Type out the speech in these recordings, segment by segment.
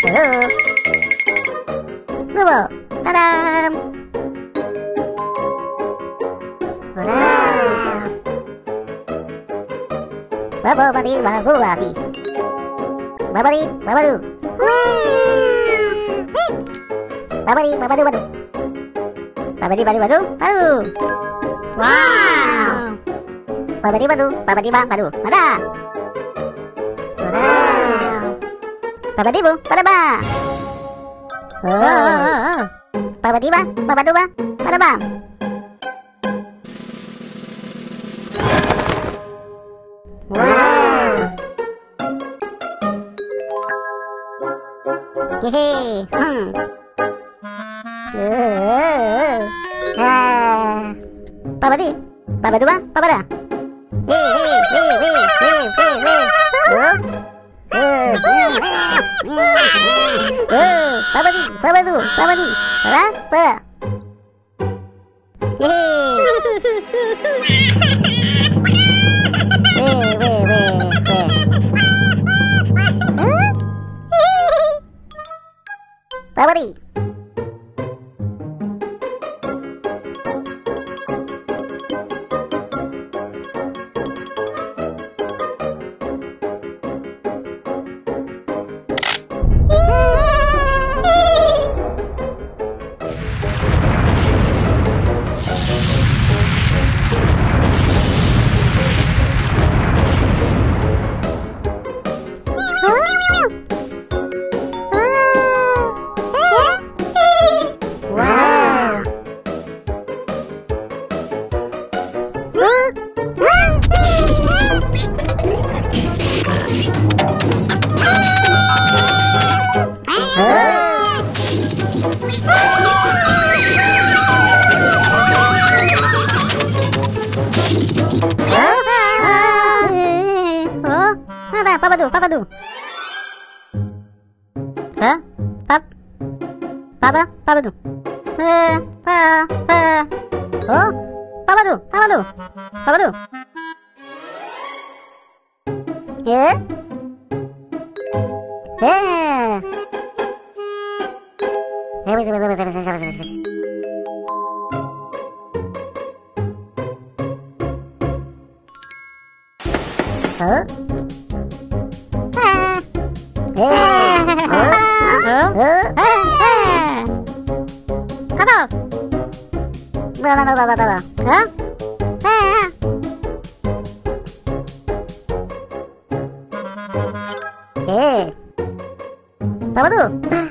Hello. Lobo. Ta-dam. Wow. Babo badi babu badi. Babadi babadu. Babadi babadu badu. Babadi badu badu badu. Wow. Babadi badu babadi ba badu. Babadi bu badaba. Oh. Oh. Babadi ba babadu ba badaba. Wow. Hehe. Hmm. Uh. Ah. Babadi. Babadu ba 嗯，爸爸的，爸爸的，爸爸的，好了，爸爸。嘿嘿。喂喂喂喂。嗯。爸爸的。Oh? Papa? Tuh? Eh. Oh? Eh? Eh. Hey. Tama do.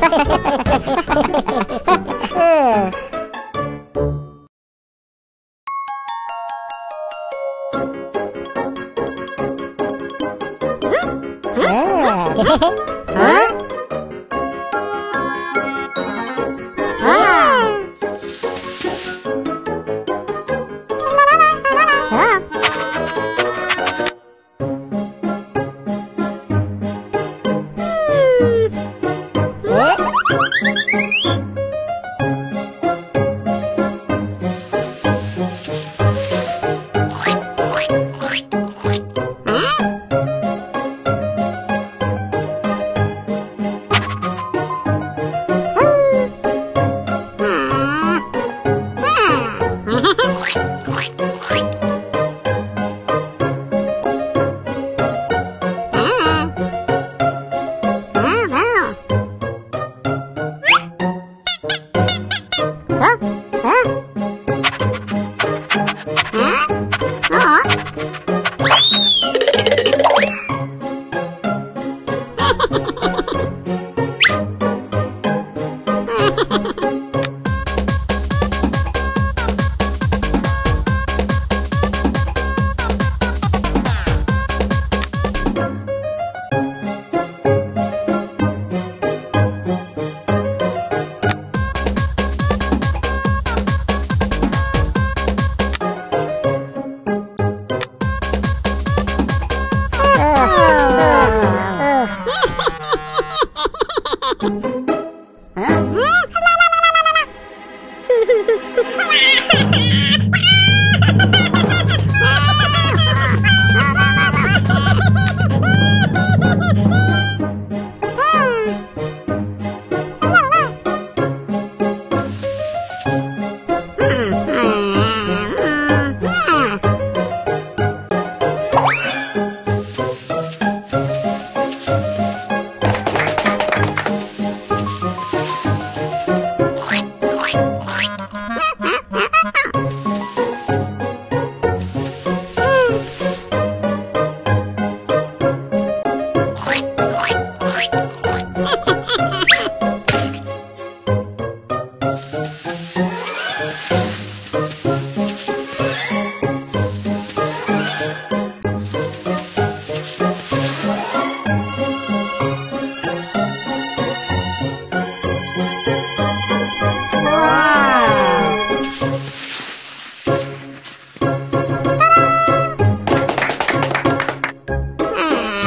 嘿嘿嘿嘿嘿嘿嘿嘿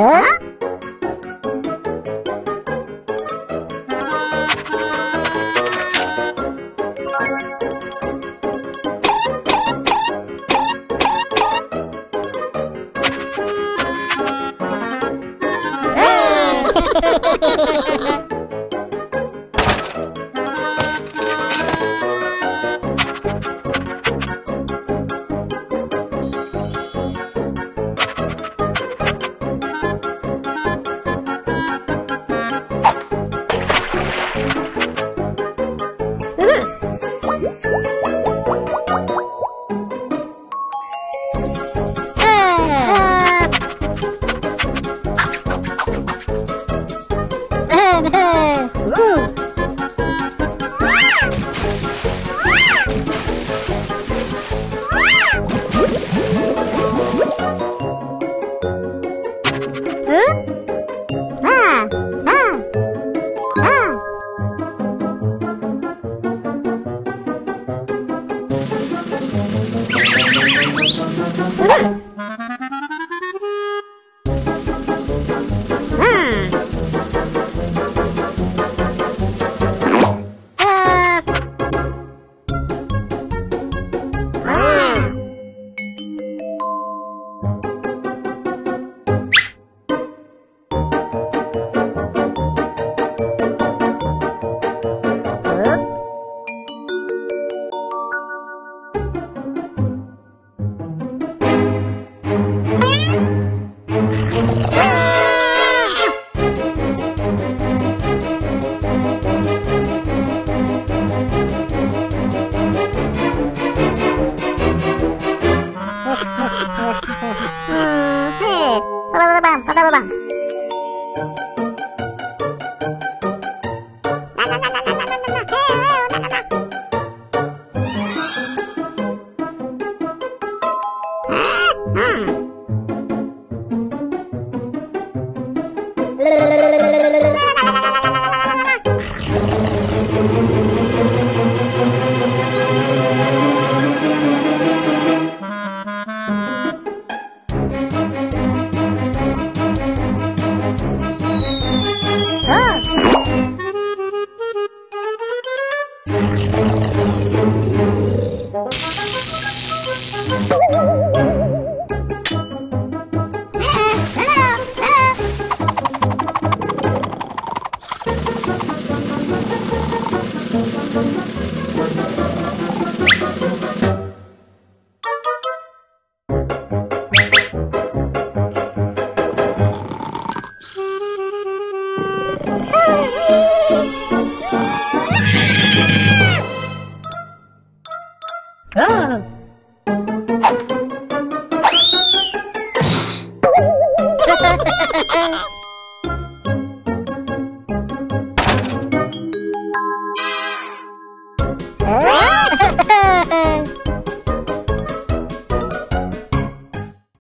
よ。